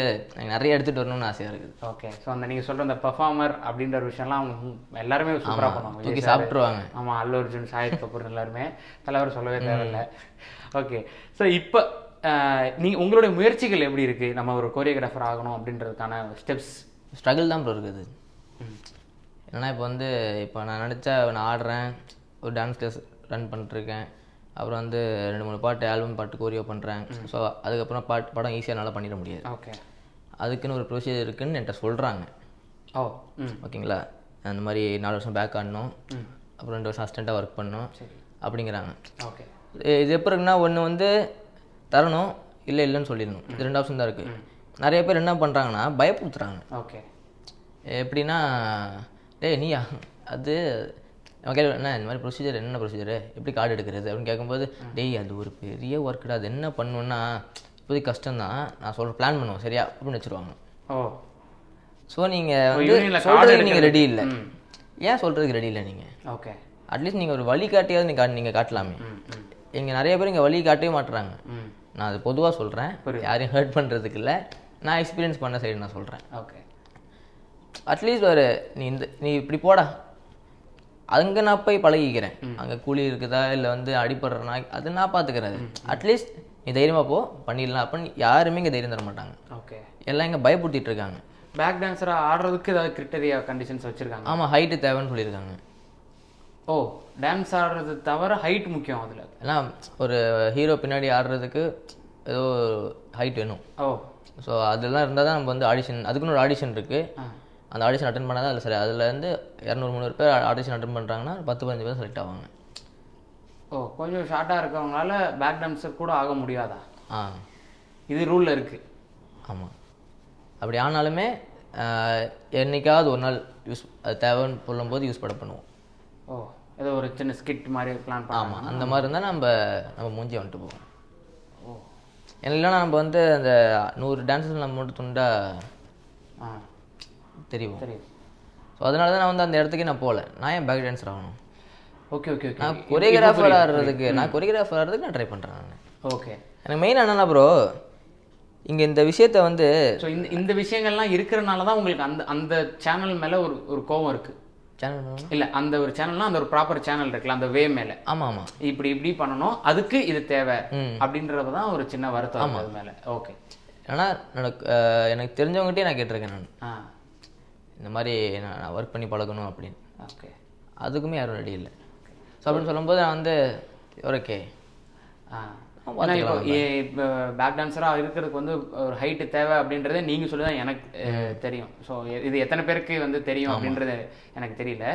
நிறைய எடுத்துட்டு வரணும்னு ஆசையா இருக்குது. ஓகே ஸோ அந்த நீங்க சொல்ற அந்த பெர்ஃபார்மர் அப்படின்ற ஒரு விஷயம்லாம் அவங்க எல்லாருமே சூப்பரா பண்ணுவாங்க. தூக்கி. சாப்பிட்டுருவாங்க. ஆமா அல்லு அர்ஜுன் ஷாஹித் கபூர் எல்லாருமே தலைவர் சொல்லவே தேவையில்ல. ஓகே ஸோ இப்போ நீ உங்களுடைய முயற்சிகள் எப்படி இருக்கு? நம்ம ஒரு கோரியோகிராஃபர் ஆகணும் அப்படின்றதுக்கான ஸ்டெப்ஸ் ஸ்ட்ரகிள் தான் ப்ரோ இருக்குது. ஏன்னா இப்போ வந்து இப்போ நான் நினச்சா நான் ஆடுறேன் ஒரு டான்ஸ் கிளாஸ் ரன் பண்ணிட்டுருக்கேன். அப்புறம் வந்து ரெண்டு மூணு பாட்டு ஆல்பம் பாட்டு கோரியோ பண்ணுறேன் ஸோ அதுக்கப்புறம் பாட்டு படம் ஈஸியாக நல்லா பண்ணிட முடியாது. ஓகே அதுக்குன்னு ஒரு ப்ரொசீஜர் இருக்குன்னு என்கிட்ட சொல்கிறாங்க ஓ ஓகேங்களா? அந்த மாதிரி நாலு வருஷம் பேக் ஆடணும். அப்புறம் ரெண்டு வருஷம் அசிஸ்டண்ட்டாக ஒர்க் பண்ணணும். அப்படிங்கிறாங்க. ஓகே இது- இது எப்போ இருக்குன்னா ஒன்று வந்து தரணும் இல்லை இல்லைன்னு சொல்லிடணும். இது ரெண்டு ஆப்ஷன் தான் இருக்குது நிறைய பேர் என்ன பண்ணுறாங்கன்னா பயப்படுத்துறாங்க. ஓகே. எப்படின்னா டேய் நீயா? அது கேள்வி என்ன இந்த மாதிரி ப்ரொசீஜர் என்ன ப்ரொசீஜர் எப்படி கார்டு எடுக்கிறது? அப்படின்னு கேட்கும்போது டேய் அது ஒரு பெரிய ஒர்க்குடா அது என்ன பண்ணணுன்னா இப்போதைக்கு கஷ்டம்தான். நான் சொல்கிற பிளான் பண்ணுவோம் சரியா? அப்படின்னு வச்சுருவாங்க. ஓ. ஸோ நீங்கள் வந்து சொல்கிறதுக்கு நீங்கள். ரெடி இல்லை. ஏன் சொல்கிறதுக்கு ரெடி இல்லை நீங்கள் ஓகே. அட்லீஸ்ட் நீங்கள் ஒரு வழி காட்டியாவது நீங்கள் நீங்கள் காட்டலாமே. இங்கே நிறைய பேர் இங்கே வழி காட்டவே மாட்டுறாங்க நான் அது பொதுவாக சொல்கிறேன் யாரையும் ஹர்ட் பண்ணுறதுக்கு இல்லை. நான் எக்ஸ்பீரியன்ஸ் பண்ண சைடு நான் சொல்கிறேன் ஓகே அட்லீஸ்ட் ஒரு நீ இந்த நீ இப்படி போடா. அங்கே நான் போய் பழகிக்கிறேன். அங்கே கூலி இருக்குதா இல்லை வந்து அடிப்படுற நாய் அது நான் பார்த்துக்கிறேன் அட்லீஸ்ட் நீ தைரியமாக போ பண்ணிடலாம். அப்படின்னு யாருமே இங்கே தைரியம் தர மாட்டாங்க. ஓகே எல்லாம் இங்கே பயப்படுத்திட்டு இருக்காங்க. பேக் டான்ஸராக ஆடுறதுக்கு ஏதாவது கிரிட்டரியா கண்டிஷன்ஸ் வச்சுருக்காங்க? ஆமாம் ஹைட்டு தேவைன்னு சொல்லியிருக்காங்க. ஓ டான்ஸ் ஆடுறது தவிர ஹைட் முக்கியம் அதில். ஏன்னா ஒரு ஹீரோ பின்னாடி ஆடுறதுக்கு ஏதோ ஹைட் வேணும். ஓ. ஸோ அதெல்லாம் இருந்தால் தான் நம்ம வந்து ஆடிஷன் அதுக்குன்னு ஒரு ஆடிஷன் இருக்குது அந்த ஆடிஷன் அட்டன் பண்ணால் தான் அதில் சரி அதில் இருந்து இரநூறு முந்நூறு பேர் ஆடிஷன் அட்டன் பண்ணுறாங்கன்னா பத்து பதினஞ்சு பேர் செலக்ட் ஆவாங்க. ஓ கொஞ்சம் ஷார்ட்டாக இருக்கவங்களால பேக் டான்ஸர் கூட ஆக முடியாதா? ஆ. இது ரூலில் இருக்குது ஆமாம் அப்படி ஆனாலுமே ஆஹ், என்னைக்காவது ஒரு நாள் யூஸ் தேவைன்னு சொல்லும்போது யூஸ் பட பண்ணுவோம். ஓ ஏதோ ஒரு சின்ன ஸ்கிட் மாதிரி பிளான் பண்ண ஆமாம் அந்த மாதிரி இருந்தால் நம்ம நம்ம மூஞ்சி வந்துட்டு போவோம். இல்லைன்னா நம்ம வந்து அந்த நூறு டான்ஸஸ் நம்ம மட்டும் துண்டா ஆ. தெரியும் தெரியும். ஸோ அதனால தான் நான் வந்து அந்த இடத்துக்கே நான் போகல. நான் ஏன் பேக் டான்ஸர் ஆகணும்? Okay okay okay. நான் கொரியோகிராஃபர் ஆடுறதுக்கு நான் கொரியோகிராஃபர் ஆடுறதுக்கு நான் ட்ரை பண்ணுறேன் நான். ஓகே. எனக்கு மெயின் என்னன்னா ப்ரோ இங்கே இந்த விஷயத்த வந்து ஸோ இந்த இந்த விஷயங்கள்லாம் இருக்கிறனால தான் உங்களுக்கு அந்த அந்த சேனல் மேலே ஒரு ஒரு கோவம் இருக்குது சேனல் இல்லை அந்த ஒரு சேனல்னா அந்த ஒரு ப்ராப்பர் சேனல் இருக்குல்ல அந்த வே மேலே. ஆமாம். ஆமாம் இப்படி இப்படி பண்ணணும் அதுக்கு இது தேவை அப்படின்றது தான் ஒரு சின்ன வருத்தம் இருக்கு அது மேலே. ஓகே ஏன்னா எனக்கு எனக்கு தெரிஞ்சவங்ககிட்டயே நான் கேட்டிருக்கேன் நான். ஆ. இந்த மாதிரி நான் நான் ஒர்க் பண்ணி பழகணும் அப்படின்னு. ஓகே அதுக்குமே யாரும் ரெடி இல்லை. ஸோ அப்படின்னு சொல்லும்போது நான் வந்து ஓகே ஆ. இப்போ பேக் டான்ஸராக இருக்கிறதுக்கு வந்து ஒரு ஹைட்டு தேவை அப்படின்றதே நீங்கள் சொல்லி தான் எனக்கு தெரியும். ஸோ இது எத்தனை பேருக்கு வந்து தெரியும் அப்படின்றது எனக்கு தெரியல.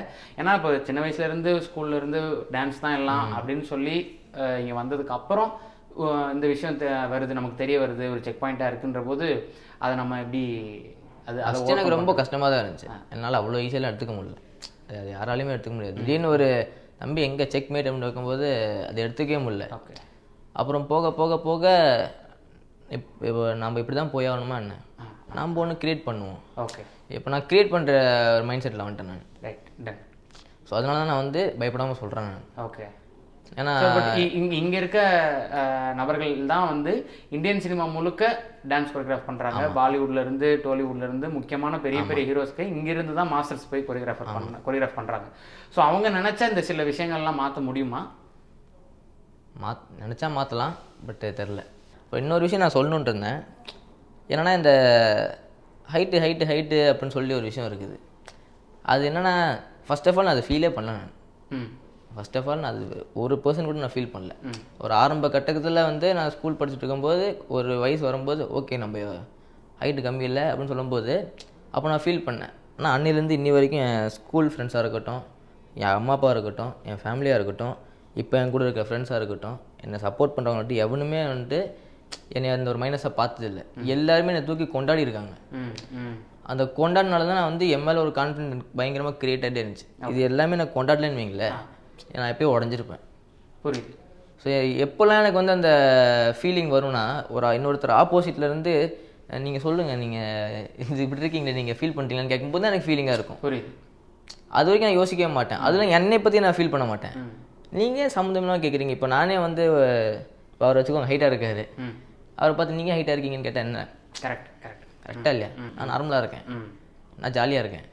ஏன்னா இப்போ சின்ன வயசுல இருந்து ஸ்கூல்ல இருந்து டான்ஸ் தான் எல்லாம் அப்படின்னு சொல்லி இங்க வந்ததுக்கு அப்புறம் இந்த விஷயம் வருது. நமக்கு தெரிய வருது. ஒரு செக் பாயிண்டாக இருக்குன்ற போது அதை நம்ம எப்படி அது அதை எனக்கு ரொம்ப கஷ்டமாக தான் இருந்துச்சு. என்னால் அவ்வளோ ஈஸியெல்லாம் எடுத்துக்க முடியல. அது யாராலையுமே எடுத்துக்க முடியாது. திடீர்னு ஒரு தம்பி எங்கே செக் மேட் அப்படின்னு வைக்கும்போது அதை எடுத்துக்கவே முடியல. ஓகே அப்புறம் போக போக போக இப் இப்போ நம்ம இப்படி தான் போய் ஆகணுமா என்ன? நம்ம ஒன்று க்ரியேட் பண்ணுவோம். ஓகே இப்போ நான் க்ரியேட் பண்ணுற ஒரு மைண்ட் செட்டில் வந்துட்டேன் நான். ரைட் டன் ஸோ அதனால தான் நான் வந்து பயப்படாமல் சொல்கிறேன் நான். ஓகே ஏன்னா இங்க இங்க இருக்க நபர்கள் தான் வந்து இந்தியன் சினிமா முழுக்க டான்ஸ் கொரியோகிராஃப் பண்றாங்க. பாலிவுட்ல இருந்து டோலிவுட்ல இருந்து முக்கியமான பெரிய பெரிய ஹீரோஸ்க்கு இங்க இருந்து தான் மாஸ்டர்ஸ் போய் கொரியோகிராஃபர் பண்ண கொரியோகிராஃப் பண்றாங்க. ஸோ அவங்க நினைச்ச இந்த சில விஷயங்கள்லாம் மாத்த முடியுமா? மாத் நினச்சா மாற்றலாம் பட் தெரில. இப்போ இன்னொரு விஷயம் நான் சொல்லணுன்ட்டு இருந்தேன். என்னன்னா இந்த ஹைட்டு ஹைட்டு ஹைட்டு அப்படின்னு சொல்லி ஒரு விஷயம் இருக்குது. அது என்னன்னா ஃபர்ஸ்ட் ஆஃப் ஆல் நான் அதை ஃபீலே பண்ணல நான். ம். ஃபர்ஸ்ட் ஆஃப் ஆல் நான் அது ஒரு பர்சன் கூட நான் ஃபீல் பண்ணல. ஒரு ஆரம்ப கட்டத்தில் வந்து நான் ஸ்கூல் படிச்சுட்டு இருக்கும்போது ஒரு வயசு வரும்போது ஓகே நம்ம ஹைட்டு கம்மி இல்லை அப்படின்னு சொல்லும்போது அப்போ நான் ஃபீல் பண்ணேன். ஆனால் அன்னிலேருந்து இன்னி வரைக்கும் என் ஸ்கூல் ஃப்ரெண்ட்ஸாக இருக்கட்டும் என் அம்மா அப்பா இருக்கட்டும் என் ஃபேமிலியாக இருக்கட்டும் இப்போ என் கூட இருக்க ஃப்ரெண்ட்ஸாக இருக்கட்டும் என்னை சப்போர்ட் பண்ணுறவங்கள்ட்ட எவனுமே வந்துட்டு என்னை அந்த ஒரு மைனஸாக பார்த்ததில்ல. எல்லாருமே என்னை தூக்கி கொண்டாடி இருக்காங்க. அந்த கொண்டாடினால தான் நான் வந்து என் மேலே ஒரு கான்ஃபிடென்ட் பயங்கரமாக க்ரியேட் ஆகிட்டே இருந்துச்சு. இது எல்லாமே நான் கொண்டாடலன்னு வைங்களேன். நான் எப்பயும் உடஞ்சிருப்பேன். புரியுது. ஸோ எப்போல்லாம் எனக்கு வந்து அந்த ஃபீலிங் வரும்னா ஒரு இன்னொருத்தர் ஆப்போசிட்ல இருந்து நீங்கள் சொல்லுங்கள் நீங்கள் இது இப்படி இருக்கீங்களே நீங்கள் ஃபீல் பண்ணுறீங்களான்னு கேட்கும்போது தான் எனக்கு ஃபீலிங்காக இருக்கும். புரியுது. அது வரைக்கும் நான் யோசிக்கவே மாட்டேன். அதில் என்னை பற்றி நான் ஃபீல் பண்ண மாட்டேன். நீங்கள் சம்மந்தம்லாம் கேட்குறீங்க இப்போ நானே வந்து இப்போ அவர் வச்சுக்கோங்க ஹைட்டாக இருக்காரு அவரை பார்த்து நீங்கள் ஹைட்டாக இருக்கீங்கன்னு கேட்டால் என்ன? கரெக்ட் கரெக்ட் கரெக்டாக இல்லையா? நான் நார்மலாக இருக்கேன். நான் ஜாலியாக இருக்கேன்.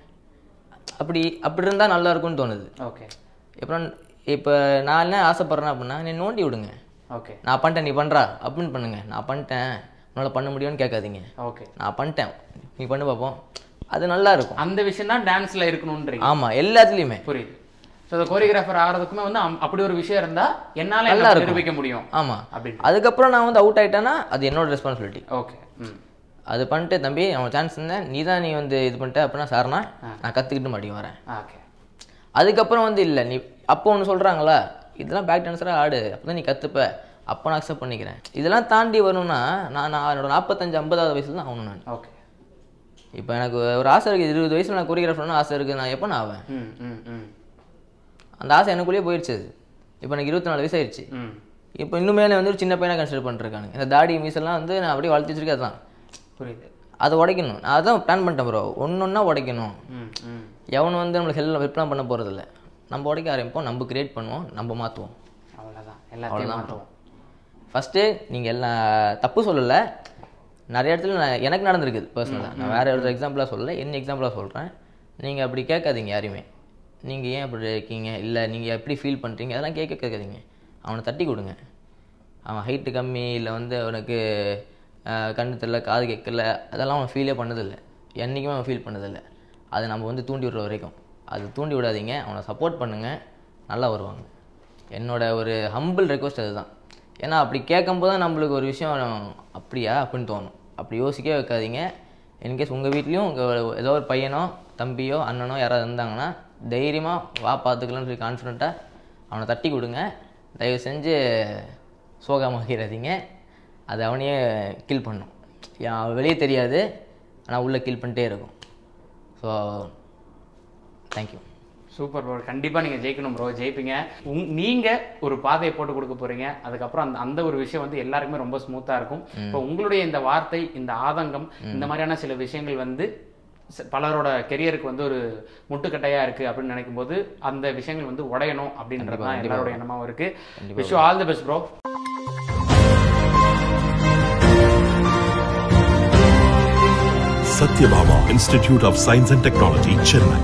அப்படி அப்படி இருந்தால் நல்லா இருக்கும்னு தோணுது. ஓகே அப்புறம் இப்போ நான் என்ன ஆசைப்பட்றேன் அப்படின்னா நீ நோண்டி விடுங்க. ஓகே நான் பண்ணிட்டேன் நீ பண்ணுறா அப்படின்னு பண்ணுங்க. நான் பண்ணிட்டேன் உன்னால் பண்ண முடியும்னு கேட்காதீங்க. ஓகே நான் பண்ணிட்டேன் நீ பண்ணு பார்ப்போம் அது நல்லா இருக்கும். அந்த விஷயம் தான் டான்ஸ்ல இருக்கணும்ன்றீங்க. ஆமாம் எல்லாத்துலேயுமே. புரியுது. ஸோ அந்த கோரியோகிராஃபர் ஆகிறதுக்குமே வந்து அப்படி ஒரு விஷயம் இருந்தா என்னால நல்லா. நிரூபிக்க முடியும்? ஆமா. அப்படின்னு அதுக்கப்புறம் நான் வந்து அவுட் ஆயிட்டேன்னா அது என்னோட ரெஸ்பான்சிபிலிட்டி ஓகே அது பண்ணிட்டு தம்பி அவன் சான்ஸ் இருந்தேன் நீ தான் நீ வந்து இது பண்ணிட்ட அப்படின்னா சார்னா நான் கற்றுக்கிட்டு மாட்டேங்க வரேன். ஓகே அதுக்கப்புறம் வந்து இல்லை நீ அப்போ ஒன்று சொல்கிறாங்களா இதெல்லாம் பேக் டான்ஸராக ஆடு அப்போ தான் நீ கற்றுப்ப அப்போ நான் அக்செப்ட் பண்ணிக்கிறேன். இதெல்லாம் தாண்டி வரணும்னா நான் நான் என்னோட நாற்பத்தஞ்சு ஐம்பதாவது வயசுல தான் ஆகணும் நான். ஓகே இப்போ எனக்கு ஒரு ஆசை இருக்குது இருபது வயசில் நான் கொரியோகிராஃபர்னு ஆசை இருக்குது நான் எப்போ நான் ஆவேன்? ம் ம் ம். அந்த ஆசை எனக்குள்ளேயே போயிடுச்சு அது. இப்போ எனக்கு இருபத்தி நாலு வயசு ஆயிடுச்சு. இப்போ இன்னுமே என்னை வந்து ஒரு சின்ன பையனாக கன்சிடர் பண்ணிருக்காங்க இந்த தாடி மீசெல்லாம் வந்து நான் அப்படியே வளர்த்து வச்சிருக்கேன் அதுதான். புரியுது. அதை உடைக்கணும். நான் அதான் பிளான் பண்ணிட்டேன் ப்ரோ ஒன்று ஒன்றா உடைக்கணும். எவனும் வந்து நம்மளுக்கு ஹெல்ப் ஹெல்ப்லாம் பண்ண போகிறதில்ல நம்ம உடைக்க ஆரம்பிப்போம் நம்ம கிரியேட் பண்ணுவோம் நம்ம மாற்றுவோம் அவ்வளோதான் எல்லாத்தையும் மாற்றுவோம் ஃபஸ்ட்டு நீங்கள் எல்லா தப்பு சொல்லலை. நிறைய இடத்துல நான் எனக்கு நடந்திருக்குது பர்சனலாக நான் வேறு ஒரு எக்ஸாம்பிளாக சொல்லலை என்ன எக்ஸாம்பிளாக சொல்கிறேன் நீங்கள் அப்படி கேட்காதீங்க யாரையுமே நீங்கள் ஏன் அப்படி இருக்கீங்க? இல்லை நீங்கள் எப்படி ஃபீல் பண்ணுறீங்க அதெல்லாம் கேட்க கேட்காதீங்க. அவனை தட்டி கொடுங்க. அவன் ஹைட்டு கம்மி இல்லை வந்து அவனுக்கு கண்ணு தெரில காது கேட்கல அதெல்லாம் அவன் ஃபீலே பண்ணதில்லை. என்றைக்குமே அவன் ஃபீல் பண்ணதில்லை. அதை நம்ம வந்து தூண்டி விடுற வரைக்கும். அது தூண்டி விடாதீங்க. அவனை சப்போர்ட் பண்ணுங்கள் நல்லா வருவாங்க. என்னோடய ஒரு ஹம்பிள் ரெக்வஸ்ட் அதுதான். ஏன்னா அப்படி கேட்கும்போது தான் நம்மளுக்கு ஒரு விஷயம் அப்படியா? அப்படின்னு தோணும். அப்படி யோசிக்கவே வைக்காதீங்க. இன்கேஸ் உங்கள் வீட்லேயும் உங்கள் ஏதோ ஒரு பையனோ தம்பியோ அண்ணனோ யாராவது இருந்தாங்கன்னா தைரியமாக வா பார்த்துக்கலாம்னு சொல்லி கான்ஃபிடண்ட்டாக அவனை தட்டி கொடுங்க. தயவு செஞ்சு சோகமாகிறாதீங்க அது அவனையே கில் பண்ணும். வெளியே தெரியாது ஆனால் உள்ளே கில் பண்ணிட்டே இருக்கும். ஸோ தேங்க்யூ சூப்பர் ப்ரோ கண்டிப்பாக நீங்கள் ஜெயிக்கணும் ப்ரோ ஜெயிப்பீங்க. உங் நீங்கள் ஒரு பாதையை போட்டு கொடுக்க போகிறீங்க அதுக்கப்புறம் அந்த அந்த ஒரு விஷயம் வந்து எல்லாருக்குமே ரொம்ப ஸ்மூத்தாக இருக்கும். இப்போ உங்களுடைய இந்த வார்த்தை இந்த ஆதங்கம் இந்த மாதிரியான சில விஷயங்கள் வந்து பலரோட கெரியருக்கு வந்து ஒரு முட்டுக்கட்டையாக இருக்குது அப்படின்னு நினைக்கும் போது அந்த விஷயங்கள் வந்து உடையணும் அப்படின்றது தான் எல்லாரோட எண்ணமாகவும் இருக்குது wish all the best bro Satyabama Institute of Science and Technology, Chennai.